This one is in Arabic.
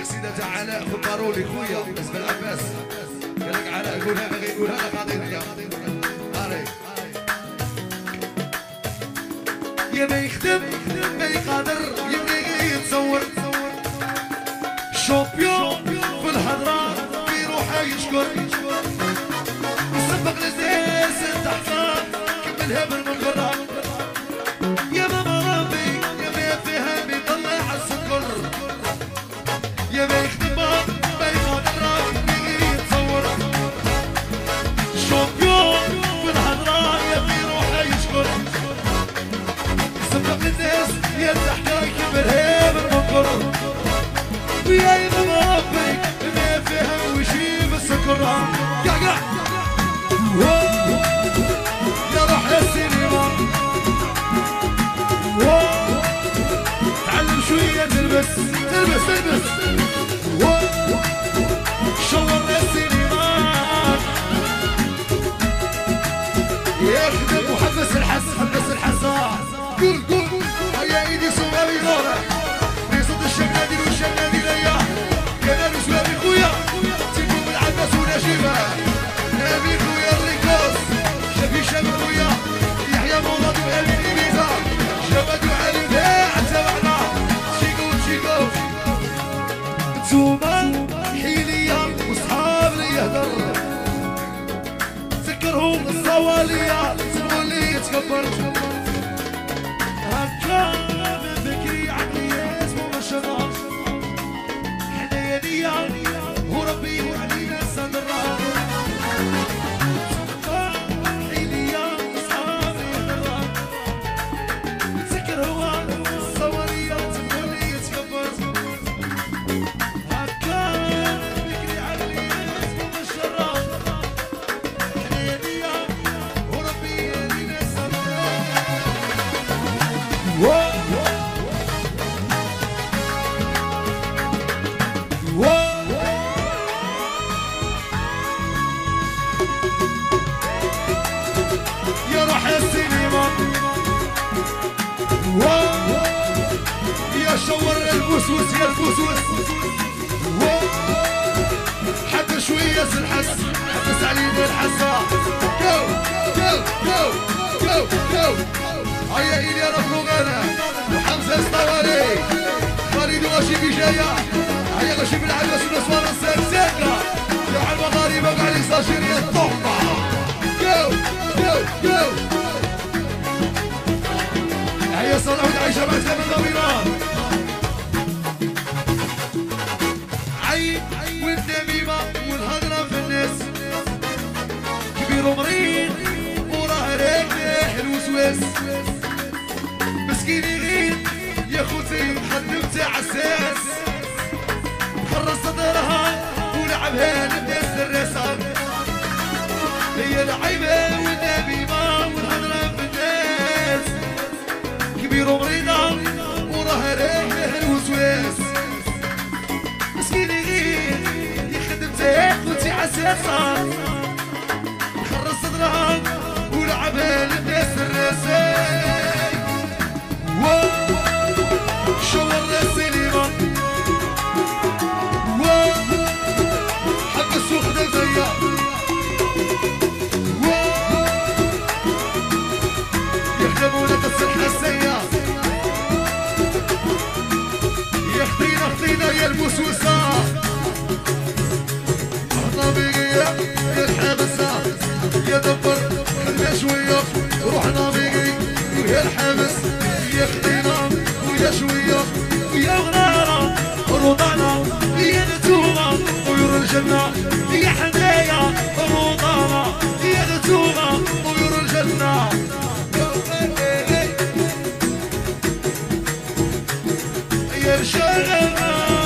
هذيك سيدة تاع علاء خبرولي خويا بالنسبة لعباس قال لك علاء قولها ما يقولها لك عطيتك هاري يا ما يخدم ما يقادر يبغي يتصور. شامبيون في الهضرة في روحه يشكر. يسبق للناس تحت كملها بالمنبر للناس يا تحت كملها بالمنبر ويا ربي ما فيها ويجيب السكر قع قع يا روح السينما تعلم شوية تلبس تلبس تلبس. شور السينما يخدم وحبس الحس حبس تذكرهم الصوالية تقولي البسوس يا البسوس حتى شوية الحس حبس علينا الحسا جو جو جو جو جو هيا إلي رب غانا وحمزة اسطواني خالد غاشي بجاية هيا غاشي بالعباس ونسوان السكسكة يا على المغاربة قاعد يستشير يا الطفة جو جو جو هيا صلاح ودعيشة مع زمن النويران. كبير ومريض وراه راكح الوسواس مسكين يغير يا خوتي مخدم تاع الساس خرج صدرها ولعبها للناس الراسة هي العيبة والنميمة والهضرة في الناس كبير ومريضة وراه راكح الوسواس مسكين يغير يخدم تاعك وتي عساسة ويا الحمس ويا خدينا ويا شوية ويا غرارة روضانا يا نتوما طيور الجنة يا حنايا روضانا يا نتوما طيور الجنة. يا رجال